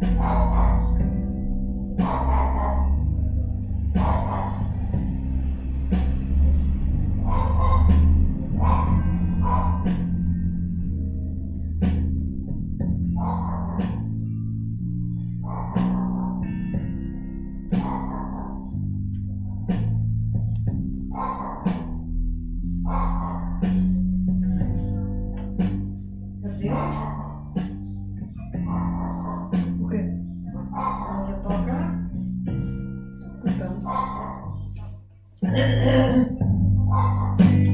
Wow. Escutando.